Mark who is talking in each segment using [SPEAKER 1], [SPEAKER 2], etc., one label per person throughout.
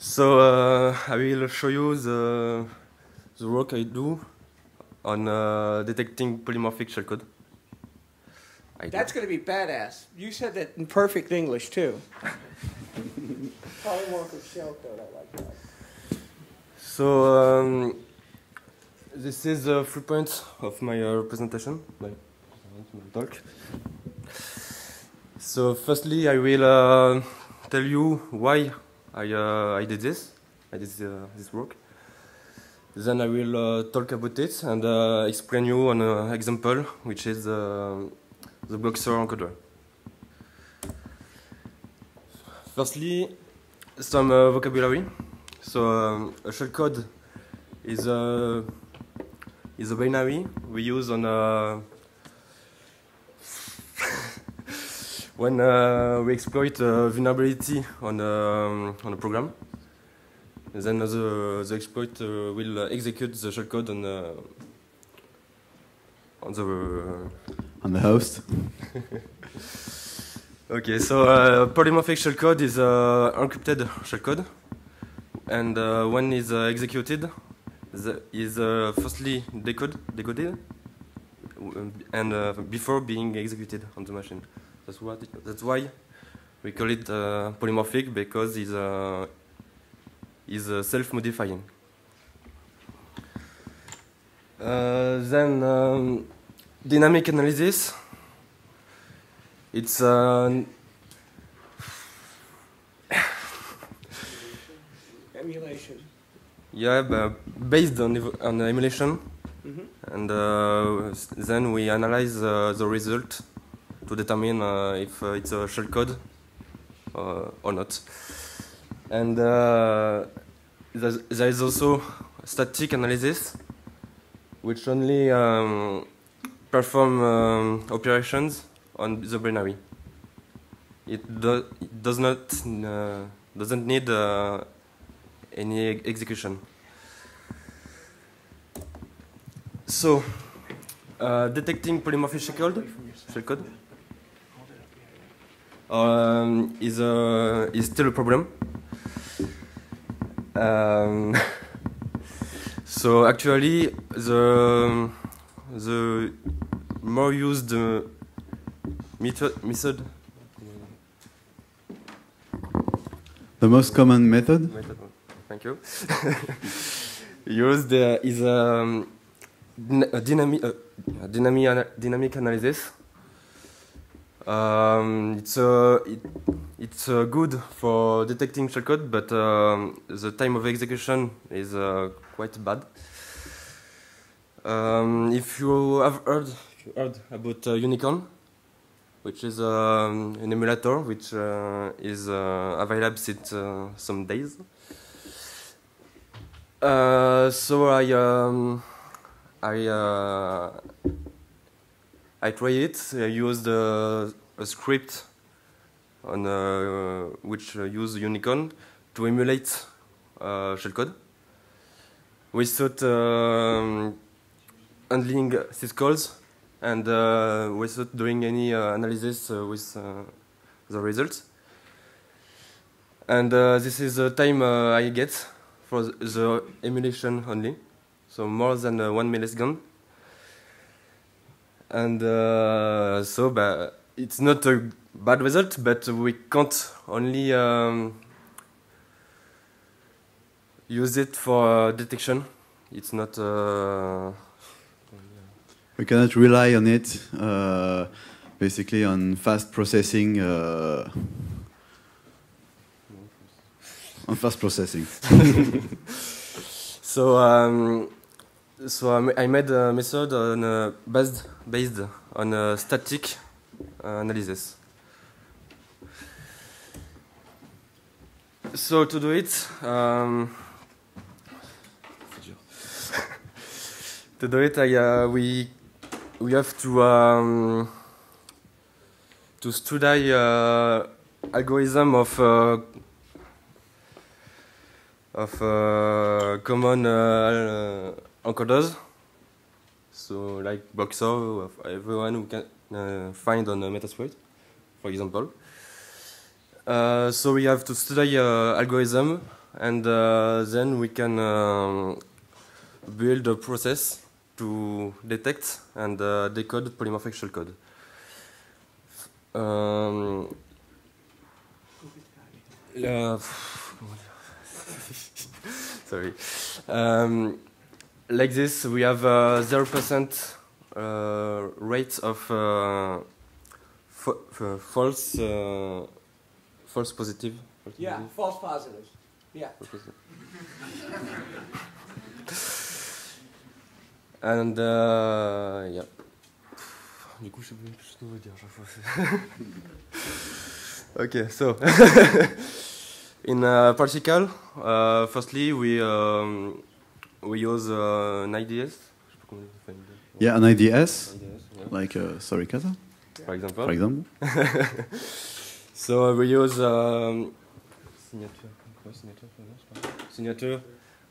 [SPEAKER 1] So uh, I will show you the, the work I do on uh, detecting polymorphic shellcode. I
[SPEAKER 2] That's going to be badass. You said that in perfect English, too. Polymorphic shellcode, I like that.
[SPEAKER 1] So um, this is the three points of my uh, presentation, my my talk. So firstly, I will uh, tell you why I uh, I did this. I did uh, this work. Then I will uh, talk about it and explain you an example, which is the Boxer encoder. Firstly, some vocabulary. So um, a shellcode is a is a binary we use on a when uh, we exploit a vulnerability on a, um, on a program. Then the, the exploit uh, will execute the shellcode on the on the
[SPEAKER 3] On the host.
[SPEAKER 1] Okay, so uh, polymorphic shellcode is uh, encrypted shellcode, and uh, it's uh, executed, the, is uh, firstly decode, decoded, and uh, before being executed on the machine. That's what. That's why we call it uh, polymorphic because it's uh, is uh, self-modifying. Uh, then um, dynamic analysis. It's uh,
[SPEAKER 2] Emulation.
[SPEAKER 1] yeah, but based on on emulation,
[SPEAKER 2] hmm
[SPEAKER 1] and uh, then we analyze uh, the result to determine uh, if uh, it's a shellcode uh, or not. And uh, there's- also static analysis, which only um, perform um, operations on the binary. It, do, it does not uh, doesn't need uh, any execution. So, uh, detecting polymorphic shellcode, shellcode um, is, a, is still a problem. Um, so actually, the the more used uh, method, method
[SPEAKER 3] The most common method?
[SPEAKER 1] Method, Thank you. Used uh, is um, a dynamic, uh, dynamic, dynamic analysis. Um, it's uh, it, it's uh, good for detecting shellcode, but um, the time of execution is uh, quite bad. Um, if you have heard, heard about uh, Unicorn, which is um, an emulator which uh, is uh, available since some days. So I um, I I try it. I used a script on uh, which uh, use Unicorn to emulate uh, shellcode without um, handling syscalls and uh, without doing any uh, analysis uh, with the results. And this is the time I get for the, emulation only, so more than one millisecond. And uh, so bah, it's not a bad result, but we can't only um, use it for uh, detection. It's not. Uh,
[SPEAKER 3] We cannot rely on it, uh, basically on fast processing. Uh, on fast processing.
[SPEAKER 1] So, um, so I, made a method on based based on static uh, analysis. So to do it, um, to do it, I, uh, we we have to um, to study uh, algorithm of of uh, common uh, encoders. So like BloXor, everyone who can uh, find on uh, Metasploit, for example. Uh, so we have to study uh, algorithm and uh, then we can um, build a process to detect and uh, decode polymorphic shellcode. Um, sorry. Um, like this, we have uh, zero percent uh, rate of uh, fa- fa- false uh, false positive. False
[SPEAKER 2] Yeah,
[SPEAKER 1] positive?
[SPEAKER 2] false positives. Yeah.
[SPEAKER 1] False positive. And uh, yeah. Du coup, je sais même plus ce que je dois dire chaque fois. okay, so in uh, particle, uh, firstly we um, we use uh, an IDS. Je sais pas comment on dit, enfin,
[SPEAKER 3] Yeah, an IDS,
[SPEAKER 1] IDS, yeah,
[SPEAKER 3] like uh, Suricata,
[SPEAKER 1] for example.
[SPEAKER 3] for example.
[SPEAKER 1] So uh, we use um, signature, signature,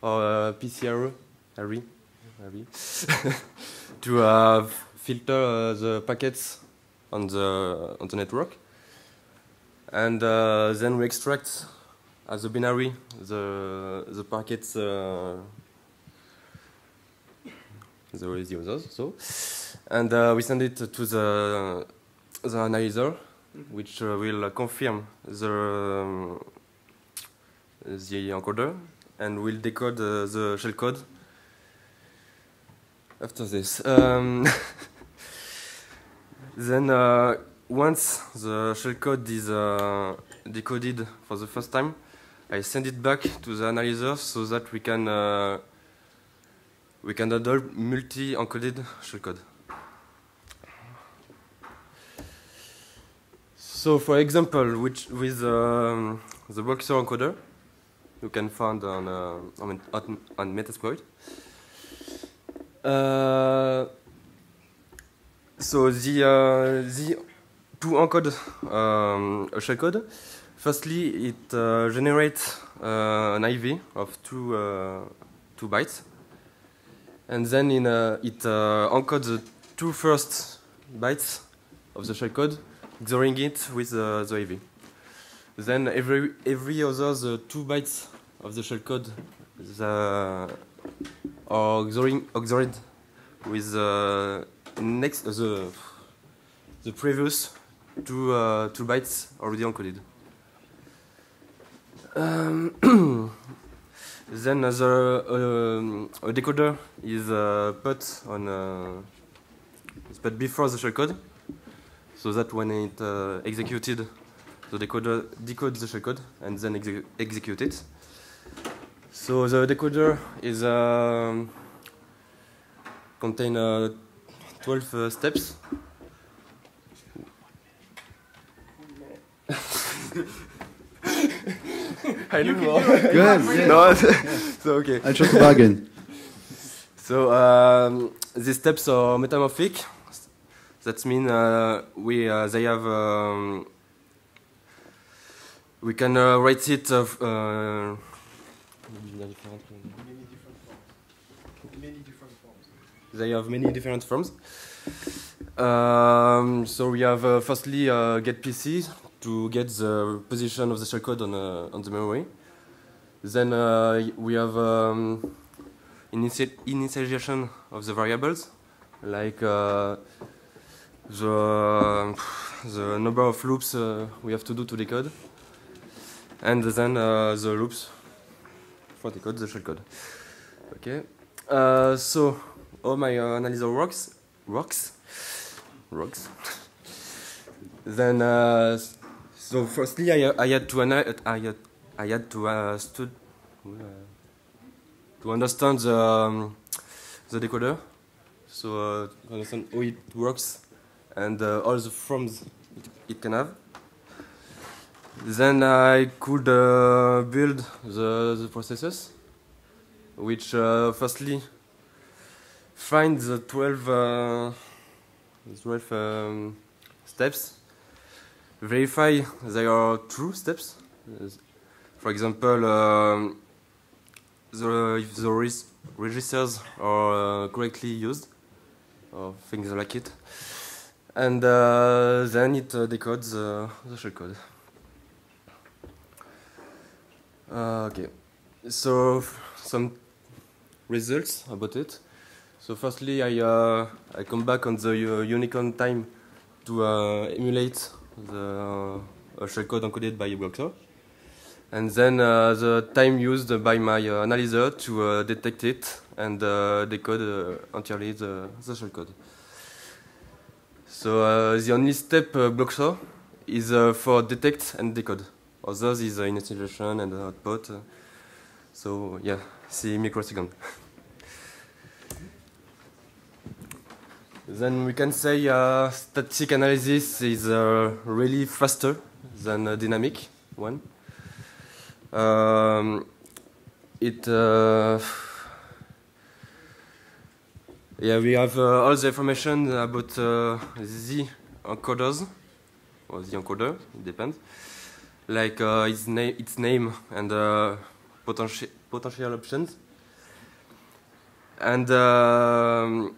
[SPEAKER 1] or uh, PCR, to uh, filter uh, the packets on the on the network, and uh, then we extract as a binary the the packets. Uh, the the others, so, and uh, we send it to the the analyzer, which uh, will uh, confirm the um, the encoder and will decode uh, the shellcode after this. Um, then uh, once the shellcode is uh, decoded for the first time, I send it back to the analyzer so that we can uh, we can handle multi-encoded shellcode. So, for example, which with um, the BloXor encoder, you can find on uh, on, on, Metasploit. Uh, so the uh, the to encode um, a shellcode, firstly it uh, generates uh, an IV of two uh, two bytes, and then in uh, it uh, encodes the two first bytes of the shellcode XORing it with uh, the IV. Then every every other the two bytes of the shellcode the are XORing XORed with uh, next uh, the the previous two uh, two bytes already encoded. Um, then the um, decoder is uh, put on uh, put before the shellcode so that when it uh, executed, the decoder decodes the shellcode and then exe execute it. So the decoder is um, contain uh, 12 uh, steps. I don't know.
[SPEAKER 3] Go ahead. yeah.
[SPEAKER 1] no, so okay.
[SPEAKER 3] I just bargain.
[SPEAKER 1] So um, these steps are metamorphic. That means uh, we uh, they have um, we can uh, write it of. Uh, they have many different forms. Um, so we have uh, firstly uh, get PC to get the position of the shellcode on uh, on the memory. Then uh, we have um, initia initialization of the variables, like uh, the the number of loops we have to do to decode, and then the loops for decode the shellcode. Okay, so all my analyzer works works works. then uh, so firstly I, I had to I had, I had to uh, uh, to understand the um, the decoder, so uh, to understand how it works and uh, all the forms it, it can have. Then I could uh, build the, the processes, which uh, firstly find the 12, uh, 12 um, steps, verify they are true steps. For example, um, the, if the registers are uh, correctly used, or things like it. And uh, then it uh, decodes uh, the shellcode. Uh, okay. so some results about it. So firstly, I uh, I come back on the uh, Unicorn time to uh, emulate the uh, shellcode encoded by BloXor, and then uh, the time used by my uh, analyzer to uh, detect it and uh, decode uh, entirely the, the shellcode. So the only step BloXor is for detect and decode. Others is initialization and output. so yeah, see microsecond. then we can say uh, static analysis is uh, really faster than a dynamic one. Um, it uh, yeah we have uh, all the information about uh, the encoders or the encoder. It depends like uh, its, na- its name and potential potential options. And um,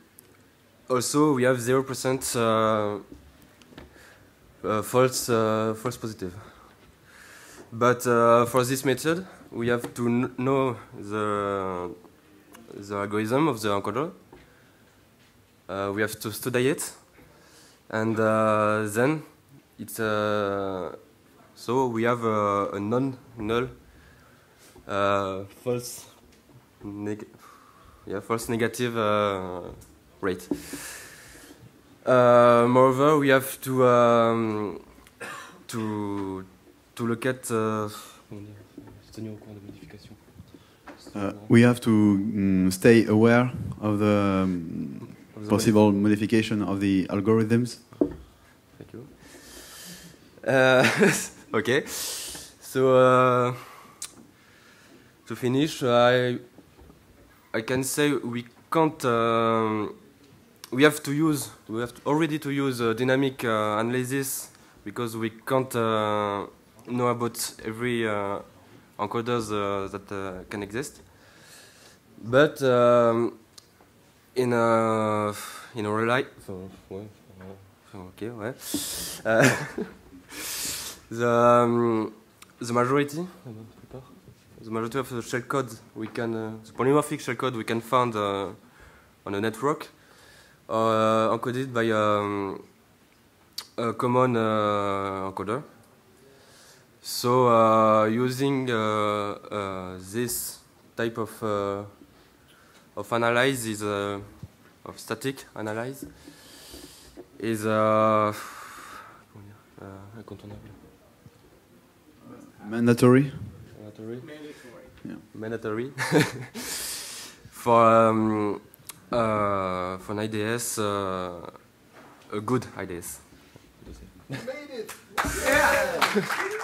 [SPEAKER 1] also we have zero percent uh, uh, false uh, false positive. But for this method, we have to kn- know the the algorithm of the encoder. We have to study it, and then it's uh, so we have a, a non-null uh, false neg- yeah false negative uh, rate. Uh, moreover, we have to um, to to look at uh, comment dire, se tenir au courant des modifications.
[SPEAKER 3] Uh, we have to mm, stay aware of the um,
[SPEAKER 1] Of the
[SPEAKER 3] possible modification of the algorithms.
[SPEAKER 1] Thank you. Uh, okay. So uh, to finish, I I can say we can't. We have to use. We have to already to use uh, dynamic uh, analysis because we can't uh, know about every uh, encoders uh, that uh, can exist. But um, in a in a real life, enfin, ok, ouais. The um, the majority, the majority of the shellcode we can the polymorphic shellcode we can find on a network uh, encoded by um, a common uh, encoder. So uh, using uh, uh, this type of uh, of analyze is uh, of static analyze is uh, uh, incontournable.
[SPEAKER 3] Mandatory.
[SPEAKER 1] Mandatory.
[SPEAKER 2] Mandatory.
[SPEAKER 1] Mandatory. for um, for an IDS, uh, a good IDS.
[SPEAKER 2] Made it! Yeah!